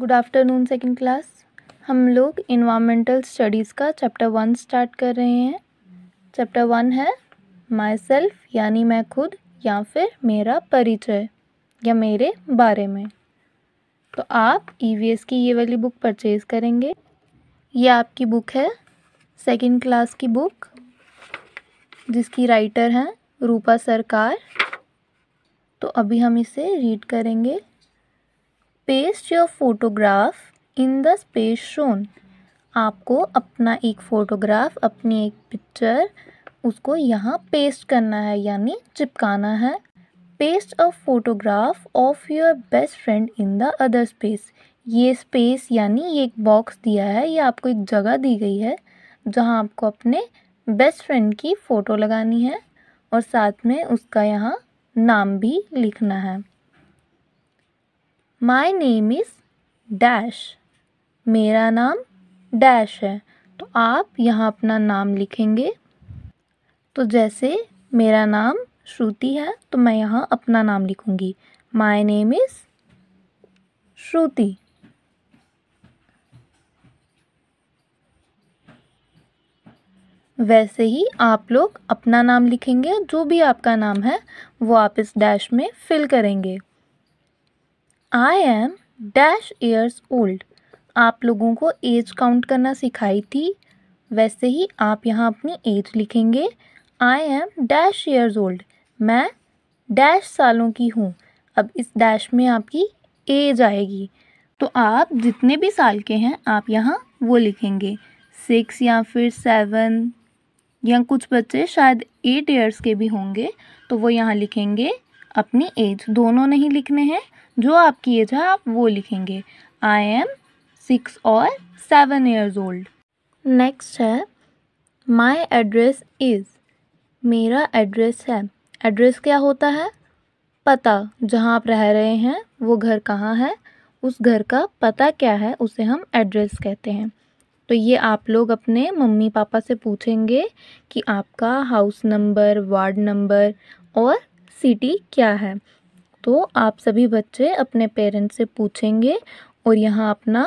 Good afternoon second class हम लोग environmental studies का चैप्टर वन स्टार्ट कर रहे हैं। चैप्टर वन है माई सेल्फ यानी मैं खुद, या फिर मेरा परिचय, या मेरे बारे में। तो आप ईवीएस की ये वाली बुक परचेज़ करेंगे। ये आपकी बुक है सेकंड क्लास की बुक जिसकी राइटर हैं रूपा सरकार। तो अभी हम इसे रीड करेंगे। Paste your photograph in the space shown आपको अपना एक फ़ोटोग्राफ अपनी एक पिक्चर उसको यहाँ पेस्ट करना है, यानी चिपकाना है। Paste a photograph of your best friend in the other space ये स्पेस यानी ये एक बॉक्स दिया है, ये आपको एक जगह दी गई है, जहाँ आपको अपने बेस्ट फ्रेंड की फ़ोटो लगानी है और साथ में उसका यहाँ नाम भी लिखना है। माई नेम इज़ डैश मेरा नाम डैश है। तो आप यहाँ अपना नाम लिखेंगे। तो जैसे मेरा नाम श्रुति है तो मैं यहाँ अपना नाम लिखूँगी। My name is Shruti. वैसे ही आप लोग अपना नाम लिखेंगे, जो भी आपका नाम है, वो आप इस डैश में फिल करेंगे। I am dash years old आप लोगों को एज काउंट करना सिखाई थी। वैसे ही आप यहाँ अपनी एज लिखेंगे। I am dash years old मैं डैश सालों की हूँ। अब इस डैश में आपकी एज आएगी। तो आप जितने भी साल के हैं, आप यहाँ वो लिखेंगे। सिक्स या फिर सेवन या कुछ बच्चे शायद एट ईयर्स के भी होंगे तो वो यहाँ लिखेंगे अपनी एज दोनों नहीं लिखने हैं। जो आपकी एज है, आप वो लिखेंगे। आई एम सिक्स और सेवन ईयर्स ओल्ड नेक्स्ट है माई एड्रेस इज़ मेरा एड्रेस है। एड्रेस क्या होता है? पता, जहाँ आप रह रहे हैं, वो घर कहाँ है? उस घर का पता क्या है, उसे हम एड्रेस कहते हैं। तो ये आप लोग अपने मम्मी पापा से पूछेंगे कि आपका हाउस नंबर वार्ड नंबर और सिटी क्या है। तो आप सभी बच्चे अपने पेरेंट्स से पूछेंगे और यहाँ अपना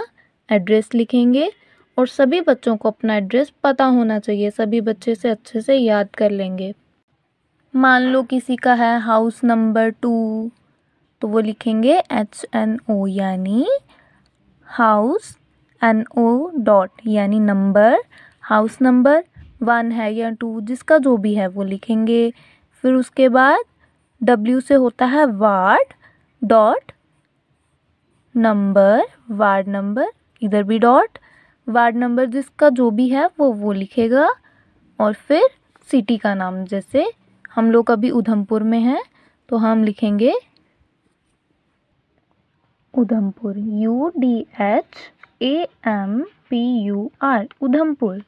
एड्रेस लिखेंगे और सभी बच्चों को अपना एड्रेस पता होना चाहिए। सभी बच्चे से अच्छे से याद कर लेंगे। मान लो किसी का है हाउस नंबर टू तो वो लिखेंगे एच एन ओ यानी हाउस एन ओ डॉट यानी नंबर हाउस नंबर वन है या टू जिसका जो भी है वो लिखेंगे। फिर उसके बाद डब्ल्यू से होता है ward dot number, ward number, इधर भी डॉट, वार्ड नंबर जिसका जो भी है वो वो लिखेगा। और फिर सिटी का नाम, जैसे हम लोग अभी उधमपुर में हैं तो हम लिखेंगे Udhampur U D H A M P U R Udhampur.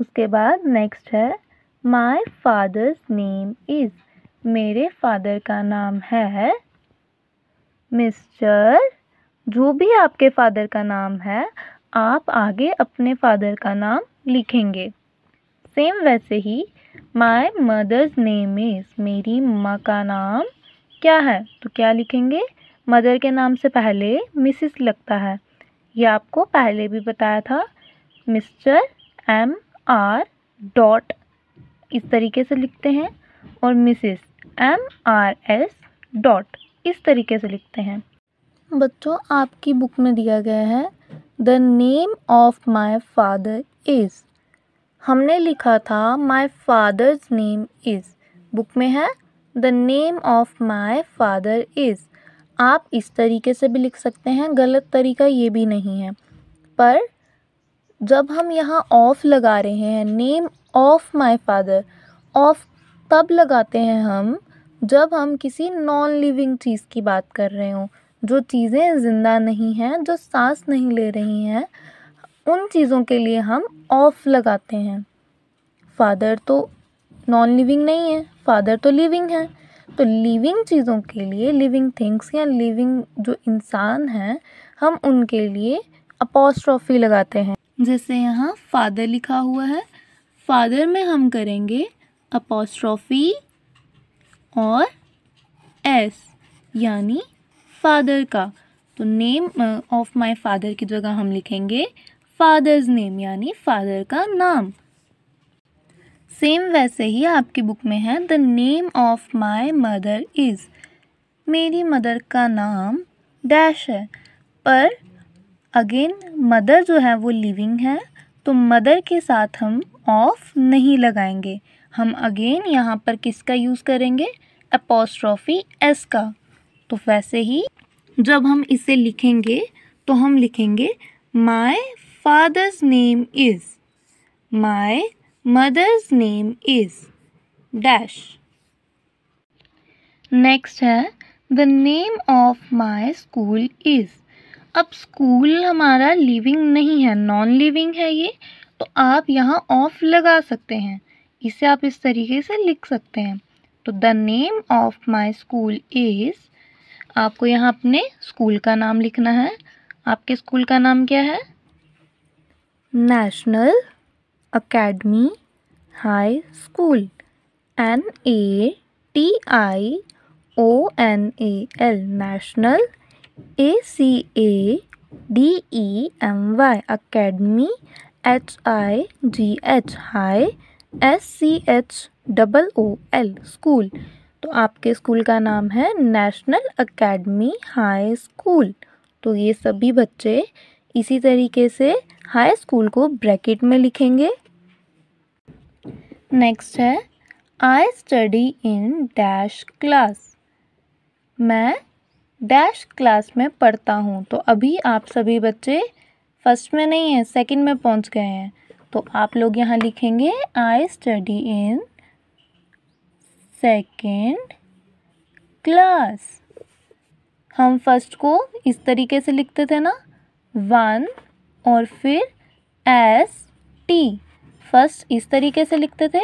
उसके बाद नेक्स्ट है माई फादर्स नेम इज़ मेरे फादर का नाम है मिस्टर जो भी आपके फादर का नाम है, आप आगे अपने फादर का नाम लिखेंगे। सेम वैसे ही माई मदर्स नेम इज़ मेरी माँ का नाम क्या है? तो क्या लिखेंगे? मदर के नाम से पहले मिसिस लगता है। ये आपको पहले भी बताया था मिस्टर एम आर डॉट इस तरीके से लिखते हैं और Mrs M R S dot इस तरीके से लिखते हैं। बच्चों, आपकी बुक में दिया गया है, the name of my father is. हमने लिखा था my father's name is. Book में है, the name of my father is. आप इस तरीके से भी लिख सकते हैं, गलत तरीका ये भी नहीं है। पर जब हम यहाँ ऑफ़ लगा रहे हैं, name of my father of तब लगाते हैं हम जब हम किसी नॉन लिविंग चीज़ की बात कर रहे हों, जो चीज़ें ज़िंदा नहीं हैं, जो सांस नहीं ले रही हैं, उन चीज़ों के लिए हम ऑफ़ लगाते हैं। फादर तो नॉन लिविंग नहीं है फादर तो लिविंग है। तो लिविंग चीज़ों के लिए लिविंग थिंग्स या लिविंग जो इंसान हैं, हम उनके लिए अपोस्ट्रॉफी लगाते हैं। जैसे यहाँ फादर लिखा हुआ है फादर में हम करेंगे अपोस्ट्रॉफी और एस, यानी फादर का। तो नेम ऑफ़ माय फादर की जगह हम लिखेंगे फादर्स नेम यानी फादर का नाम। सेम वैसे ही आपकी बुक में है the name of my mother is मेरी मदर का नाम डैश है। पर अगेन मदर जो है वो लिविंग है तो मदर के साथ हम ऑफ़ नहीं लगाएँगे। हम अगेन यहाँ पर किसका यूज़ करेंगे? अपोस्ट्रॉफी एस का। तो वैसे ही जब हम इसे लिखेंगे तो हम लिखेंगे my father's name is my mother's name is dash next है the name of my school is अब स्कूल हमारा लिविंग नहीं है नॉन लिविंग है ये तो आप यहाँ ऑफ़ लगा सकते हैं। इसे आप इस तरीके से लिख सकते हैं। तो the name of my school is आपको यहाँ अपने स्कूल का नाम लिखना है। आपके स्कूल का नाम क्या है? National academy high school N A T I O N A L national A C A D E M Y academy H I G H high S C H double O L school तो आपके school का नाम है national academy high school तो ये सभी बच्चे इसी तरीके से हाई स्कूल को ब्रैकेट में लिखेंगे. नेक्स्ट है I study in dash class मैं डैश क्लास में पढ़ता हूँ. तो अभी आप सभी बच्चे फ़र्स्ट में नहीं हैं सेकंड में पहुँच गए हैं. तो आप लोग यहाँ लिखेंगे I study in second class हम फ़र्स्ट को इस तरीके से लिखते थे ना वन और फिर एस टी फ़र्स्ट इस तरीके से लिखते थे,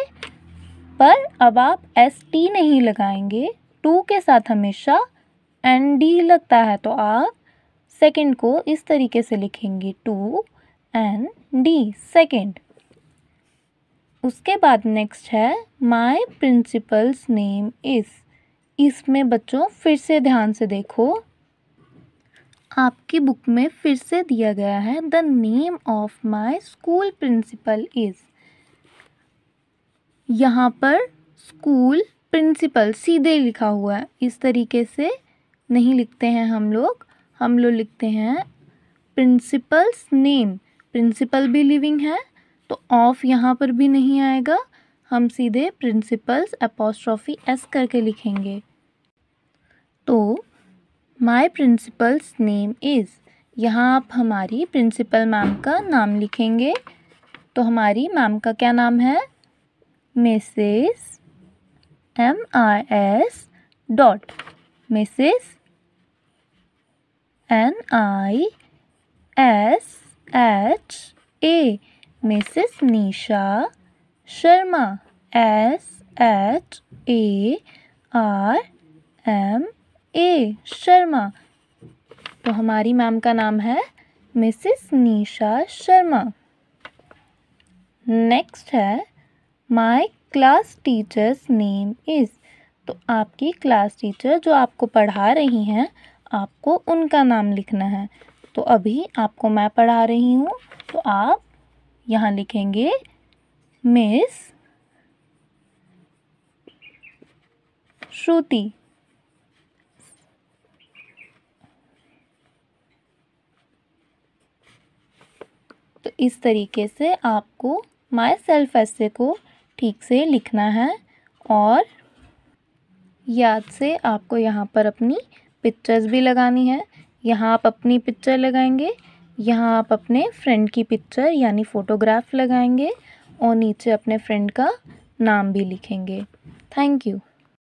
पर अब आप एस टी नहीं लगाएँगे। टू के साथ हमेशा एन डी लगता है तो आप सेकंड को इस तरीके से लिखेंगे टू एन डी सेकेंड उसके बाद नेक्स्ट है माई प्रिंसिपल्स नेम इज़ इसमें बच्चों, फिर से ध्यान से देखो। आपकी बुक में फिर से दिया गया है the name of my school principal is यहाँ पर स्कूल प्रिंसिपल सीधे लिखा हुआ है। इस तरीके से नहीं लिखते हैं हम लोग। हम लोग लिखते हैं प्रिंसिपल्स नेम प्रिंसिपल भी लिविंग है तो ऑफ़ यहाँ पर भी नहीं आएगा। हम सीधे प्रिंसिपल्स अपोस्ट्रॉफी एस करके लिखेंगे। तो माय प्रिंसिपल्स नेम इज़ यहाँ आप हमारी प्रिंसिपल मैम का नाम लिखेंगे। तो हमारी मैम का क्या नाम है? Mrs M I S dot, Mrs N I S H A Mrs Nisha Sharma S H A R M A Sharma तो हमारी मैम का नाम है मिसेस निशा शर्मा नेक्स्ट है my class teacher's name is तो आपकी क्लास टीचर जो आपको पढ़ा रही हैं, आपको उनका नाम लिखना है। तो अभी आपको मैं पढ़ा रही हूँ तो आप यहाँ लिखेंगे, मिस श्रुति। तो इस तरीके से आपको माई सेल्फ ऐसे को ठीक से लिखना है और याद से आपको यहाँ पर अपनी पिक्चर्स भी लगानी है। यहाँ आप अपनी पिक्चर लगाएँगे, यहाँ आप अपने फ्रेंड की पिक्चर यानी फ़ोटोग्राफ लगाएँगे और नीचे अपने फ्रेंड का नाम भी लिखेंगे। Thank you